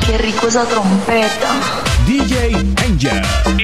Che rico esa trompeta. DJ Angel.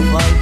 life.